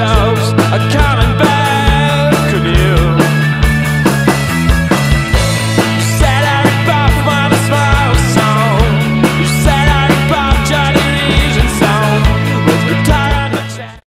shelves. I can't